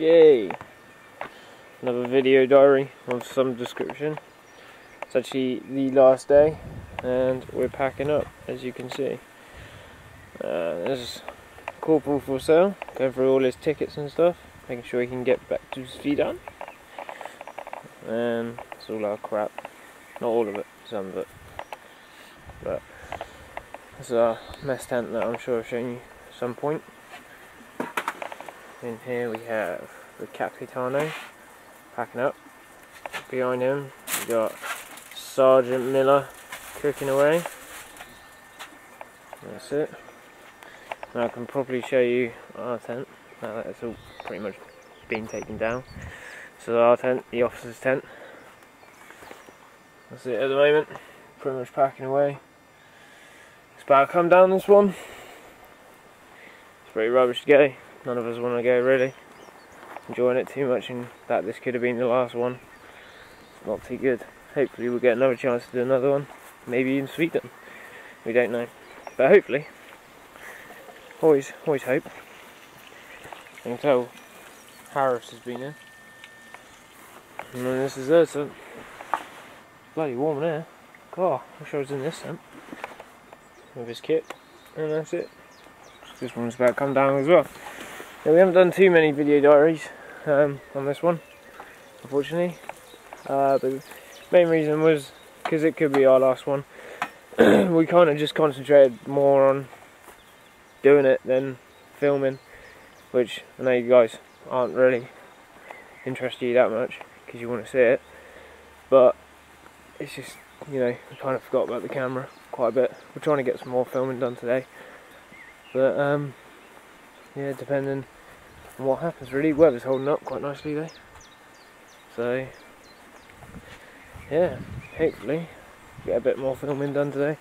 Okay. Another video diary of some description. It's actually the last day and we're packing up as you can see. Uh, there's Corporal for sale, going through all his tickets and stuff, making sure he can get back to Sweden. And it's all our crap. Not all of it, some of it. But is our mess tent that I'm sure I've shown you at some point. In here we have the Capitano packing up. Behind him we got Sergeant Miller cooking away. That's it. Now I can probably show you our tent. Now that it's all pretty much been taken down. So our tent, the officer's tent. That's it at the moment. Pretty much packing away. It's about to come down this one. It's pretty rubbish to go. None of us want to go really. Enjoying it too much and that this could have been the last one. It's not too good. Hopefully we'll get another chance to do another one. Maybe in Sweden. We don't know. But hopefully. Always, always hope. I can tell Harris has been in. And then this is it, so bloody warm in here. God, I wish I was in this tent. With his kit. And that's it. This one's about to come down as well. Now, we haven't done too many video diaries um, on this one, unfortunately. Uh, but the main reason was because it could be our last one. we kind of just concentrated more on doing it than filming, which I know you guys aren't really interested you that much because you want to see it. But it's just, you know, I kind of forgot about the camera quite a bit. We're trying to get some more filming done today. But, um, yeah, depending on what happens really. Weather's holding up quite nicely though. So, yeah, hopefully get a bit more filming done today.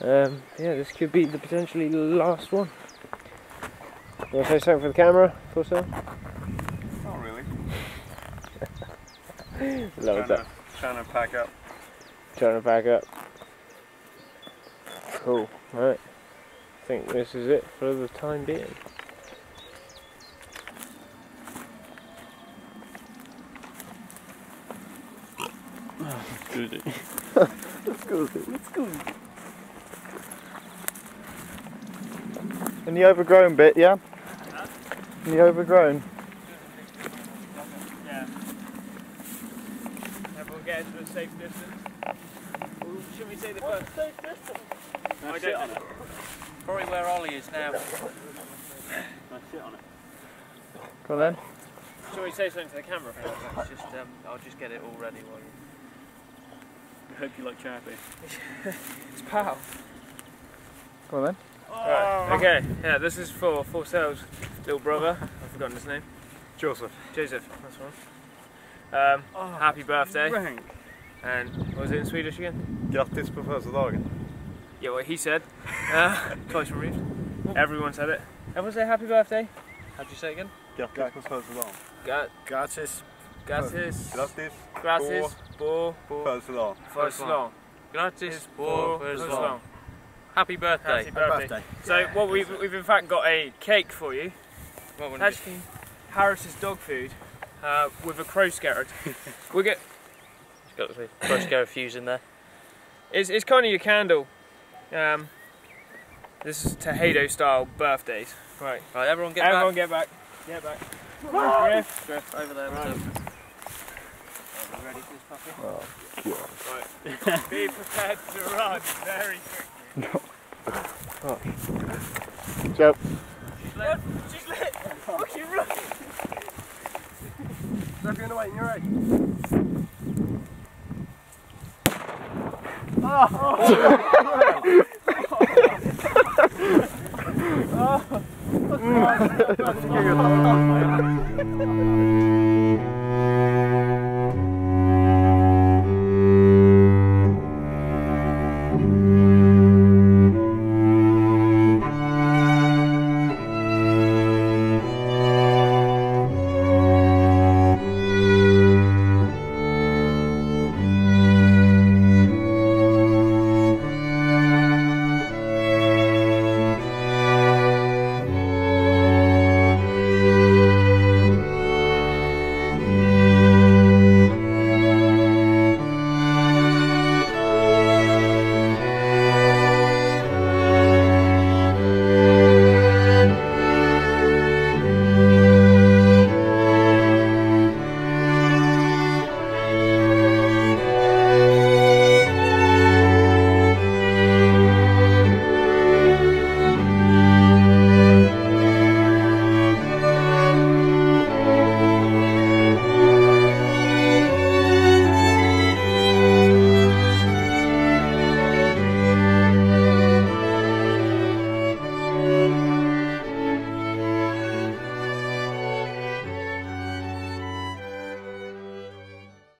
Um, yeah, this could be the potentially last one. You want to say something for the camera, for sale? Not really. Love trying that. To, trying to pack up. Trying to pack up. Cool. Right. I think this is it for the time being. Let's go, let's go. In the overgrown bit, yeah? In the overgrown. Yeah. Everyone get into a safe distance. Should we say the first? Safe distance. I don't know. Probably where Ollie is now. Go on then. Shall we say something to the camera just, um, I'll just get it all ready while you. I hope you like Chappie. It's pal. Go on then. Right. Okay. Yeah. This is for for sales little brother. I've forgotten his name. Joseph. Joseph. That's one. Um, happy birthday. Rank. And what was it in Swedish again? Grattis på födelsedagen. Yeah, what he said. Uh, twice removed. Everyone said it. Everyone say happy birthday. How'd you say it again? Grattis på födelsedagen. Gat Grattis. gratis. Grattis Gratis. På födelsedagen. födelsedag. Grattis På på födelsedag. Happy birthday. Happy birthday. So what we've we've in fact got a cake for you. What one It's Harris's dog food uh, with a crow scarab. we get Got the brush go fuse in there. it's it's kind of your candle. Um, this is Tahaido style birthdays. Right. Right, everyone get Everyone back. Everyone get back. Get back. Griff. Griff, over there. with them. Ready for this puppy? Right. Be prepared to run very quickly. Jump. Run. She's lit. She's lit. Fucking run. Step in the way, you're right.